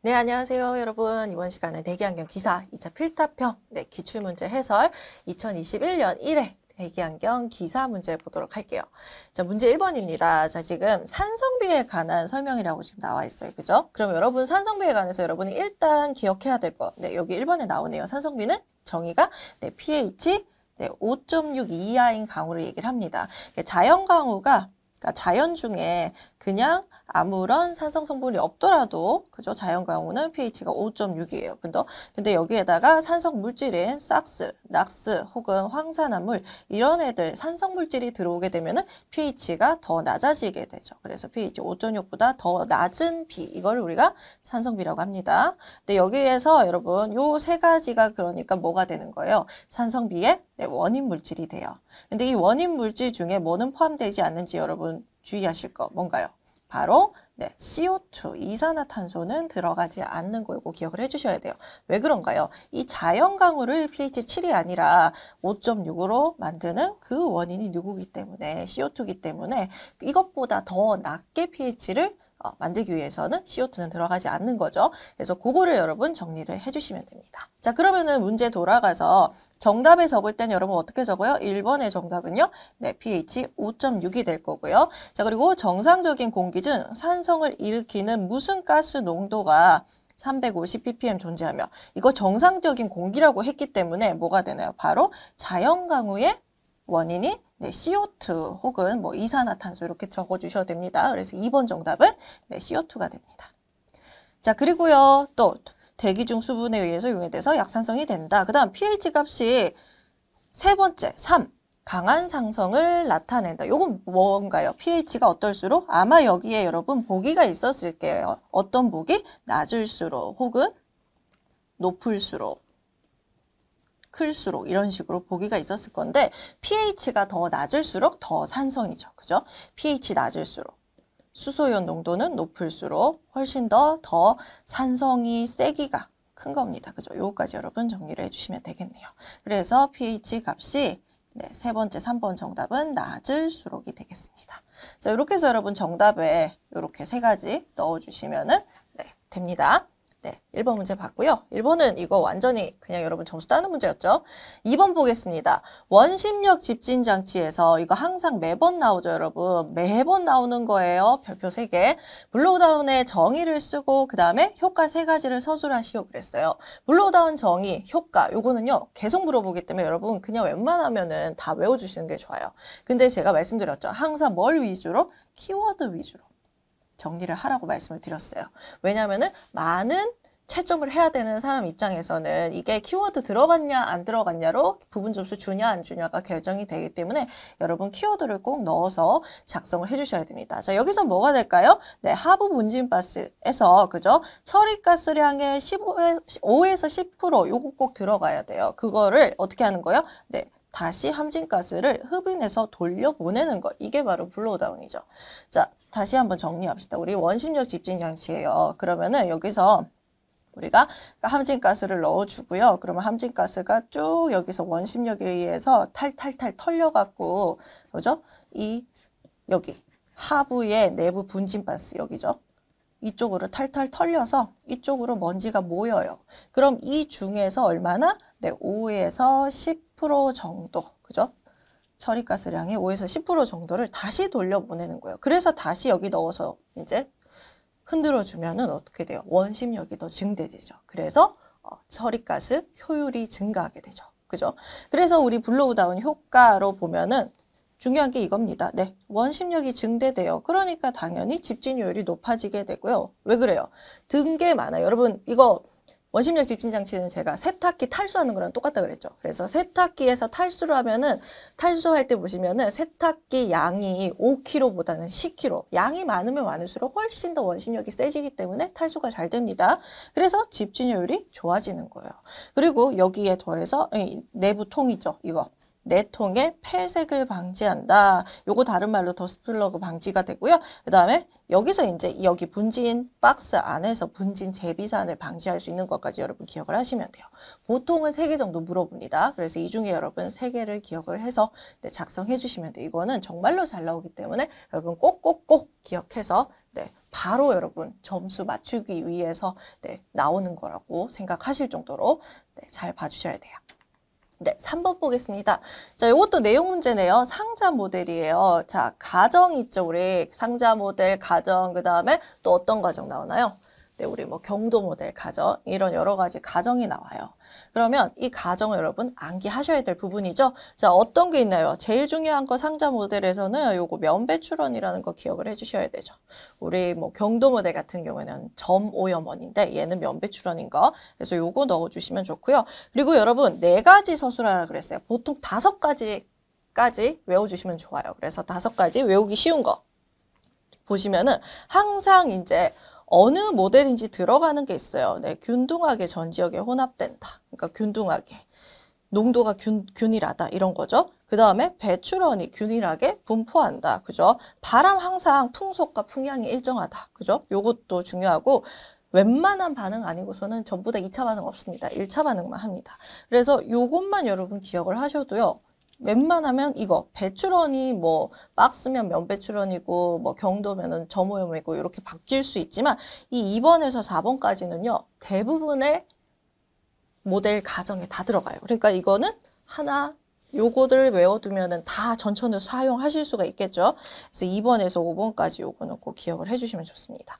네, 안녕하세요, 여러분. 이번 시간은 대기환경 기사 2차 필답형 네, 기출문제 해설 2021년 1회 대기환경 기사 문제 보도록 할게요. 자, 문제 1번입니다. 자, 지금 산성비에 관한 설명이라고 지금 나와 있어요. 그죠? 그럼 여러분 산성비에 관해서 여러분이 일단 기억해야 될 거. 네, 여기 1번에 나오네요. 산성비는 정의가 네, pH 네, 5.6 이하인 강우를 얘기를 합니다. 자연 강우가 그러니까 자연 중에 그냥 아무런 산성 성분이 없더라도 그죠 자연 강우는 pH가 5.6이에요. 근데 근데 여기에다가 산성 물질인 삭스, 낙스 혹은 황산화물 이런 애들 산성 물질이 들어오게 되면은 pH가 더 낮아지게 되죠. 그래서 pH 5.6보다 더 낮은 비 이걸 우리가 산성비라고 합니다. 근데 여기에서 여러분 요 세 가지가 그러니까 뭐가 되는 거예요? 산성비의 네, 원인 물질이 돼요. 근데 이 원인 물질 중에 뭐는 포함되지 않는지 여러분 주의하실 거 뭔가요? 바로 네, CO2, 이산화탄소는 들어가지 않는 거 이거 기억을 해주셔야 돼요. 왜 그런가요? 이 자연 강우를 pH 7이 아니라 5.6으로 만드는 그 원인이 누구기 때문에 CO2기 때문에 이것보다 더 낮게 pH를 어, 만들기 위해서는 CO2는 들어가지 않는 거죠. 그래서 그거를 여러분 정리를 해주시면 됩니다. 자 그러면은 문제 돌아가서 정답에 적을 땐 여러분 어떻게 적어요? 1번의 정답은요. 네, pH 5.6이 될 거고요. 자 그리고 정상적인 공기 중 산성을 일으키는 무슨 가스 농도가 350ppm 존재하며 이거 정상적인 공기라고 했기 때문에 뭐가 되나요? 바로 자연 강우의 원인이 네, CO2 혹은 뭐 이산화탄소 이렇게 적어주셔도 됩니다. 그래서 2번 정답은 네, CO2가 됩니다. 자 그리고요 또 대기 중 수분에 의해서 용해돼서 약산성이 된다. 그 다음 pH 값이 세 번째 3 강한 상성을 나타낸다. 요건 뭔가요? pH가 어떨수록 아마 여기에 여러분 보기가 있었을 게요. 어떤 보기? 낮을수록 혹은 높을수록 클수록 이런 식으로 보기가 있었을 건데 pH가 더 낮을수록 더 산성이죠. 그죠? pH 낮을수록 수소이온 농도는 높을수록 훨씬 더더 산성이 세기가 큰 겁니다. 그죠? 요거까지 여러분 정리를 해주시면 되겠네요. 그래서 pH 값이 네, 세 번째, 3번 정답은 낮을수록이 되겠습니다. 자, 이렇게 해서 여러분 정답에 이렇게 세 가지 넣어주시면 네, 됩니다. 네, 1번 문제 봤고요. 1번은 이거 완전히 그냥 여러분 점수 따는 문제였죠. 2번 보겠습니다. 원심력 집진 장치에서 이거 항상 매번 나오죠, 여러분. 매번 나오는 거예요. 별표 3개. blowdown의 정의를 쓰고 그 다음에 효과 3가지를 서술하시오 그랬어요. blowdown 정의, 효과 요거는요. 계속 물어보기 때문에 여러분 그냥 웬만하면은 다 외워주시는 게 좋아요. 근데 제가 말씀드렸죠. 항상 뭘 위주로? 키워드 위주로. 정리를 하라고 말씀을 드렸어요. 왜냐하면 많은 채점을 해야 되는 사람 입장에서는 이게 키워드 들어갔냐 안 들어갔냐로 부분 점수 주냐 안 주냐가 결정이 되기 때문에 여러분 키워드를 꼭 넣어서 작성을 해주셔야 됩니다. 자 여기서 뭐가 될까요? 네 하부 분진가스에서 그죠? 처리가스량의 15에, 5에서 10% 요거 꼭 들어가야 돼요. 그거를 어떻게 하는 거예요? 네 다시 함진가스를 흡인해서 돌려보내는 것. 이게 바로 blowdown이죠. 자, 다시 한번 정리합시다. 우리 원심력 집진 장치예요. 그러면은 여기서 우리가 함진가스를 넣어주고요. 그러면 함진가스가 쭉 여기서 원심력에 의해서 탈탈탈 털려갖고, 그죠? 이, 여기, 하부의 내부 분진가스, 여기죠? 이쪽으로 탈탈 털려서 이쪽으로 먼지가 모여요. 그럼 이 중에서 얼마나? 네, 5에서 10% 정도, 그죠? 처리가스량의 5에서 10% 정도를 다시 돌려보내는 거예요. 그래서 다시 여기 넣어서 이제 흔들어 주면은 어떻게 돼요? 원심력이 더 증대되죠. 그래서 어, 처리가스 효율이 증가하게 되죠. 그죠? 그래서 우리 blowdown 효과로 보면은 중요한 게 이겁니다. 네, 원심력이 증대돼요. 그러니까 당연히 집진율이 높아지게 되고요. 왜 그래요? 등게 많아요. 여러분 이거 원심력 집진 장치는 제가 세탁기 탈수하는 거랑 똑같다 그랬죠. 그래서 세탁기에서 탈수를 하면은 탈수할 때 보시면은 세탁기 양이 5kg보다는 10kg. 양이 많으면 많을수록 훨씬 더 원심력이 세지기 때문에 탈수가 잘 됩니다. 그래서 집진율이 좋아지는 거예요. 그리고 여기에 더해서 내부 통이죠. 이거. 내통의 폐색을 방지한다. 요거 다른 말로 더스플러그 방지가 되고요. 그 다음에 여기서 이제 여기 분진 박스 안에서 분진 재비산을 방지할 수 있는 것까지 여러분 기억을 하시면 돼요. 보통은 세 개 정도 물어봅니다. 그래서 이 중에 여러분 세 개를 기억을 해서 네, 작성해 주시면 돼요. 이거는 정말로 잘 나오기 때문에 여러분 꼭꼭꼭 기억해서 네, 바로 여러분 점수 맞추기 위해서 네, 나오는 거라고 생각하실 정도로 네, 잘 봐주셔야 돼요. 네, 3번 보겠습니다. 자, 이것도 내용 문제네요. 상자 모델이에요. 자, 가정 있죠, 우리. 상자 모델, 가정, 그 다음에 또 어떤 가정 나오나요? 네, 우리 뭐 경도 모델 가정, 이런 여러 가지 가정이 나와요. 그러면 이 가정을 여러분 암기하셔야 될 부분이죠. 자, 어떤 게 있나요? 제일 중요한 거 상자 모델에서는 요거 면배출원이라는 거 기억을 해주셔야 되죠. 우리 뭐 경도 모델 같은 경우에는 점 오염원인데 얘는 면배출원인 거. 그래서 요거 넣어주시면 좋고요. 그리고 여러분 네 가지 서술하라 그랬어요. 보통 다섯 가지 까지 외워주시면 좋아요. 그래서 다섯 가지 외우기 쉬운 거 보시면은 항상 이제 어느 모델인지 들어가는 게 있어요. 네, 균등하게 전 지역에 혼합된다. 그러니까 균등하게. 농도가 균, 균일하다 이런 거죠. 그 다음에 배출원이 균일하게 분포한다. 그죠? 바람 항상 풍속과 풍향이 일정하다. 그죠? 요것도 중요하고 웬만한 반응 아니고서는 전부 다 2차 반응 없습니다. 1차 반응만 합니다. 그래서 요것만 여러분 기억을 하셔도요. 웬만하면 이거 배출원이 뭐 박스면 면배출원이고 뭐 경도면은 점오염이고 이렇게 바뀔 수 있지만 이 2번에서 4번까지는요 대부분의 모델 가정에 다 들어가요. 그러니까 이거는 하나 요거를 외워두면은 다 전천후 사용하실 수가 있겠죠. 그래서 2번에서 5번까지 요거는 꼭 기억을 해주시면 좋습니다.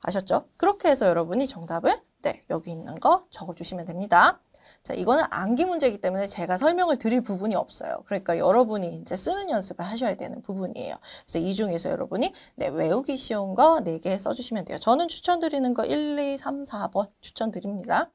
아셨죠? 그렇게 해서 여러분이 정답을 네 여기 있는 거 적어주시면 됩니다. 자, 이거는 암기 문제이기 때문에 제가 설명을 드릴 부분이 없어요. 그러니까 여러분이 이제 쓰는 연습을 하셔야 되는 부분이에요. 그래서 이 중에서 여러분이 네, 외우기 쉬운 거 4개 써주시면 돼요. 저는 추천드리는 거 1, 2, 3, 4번 추천드립니다.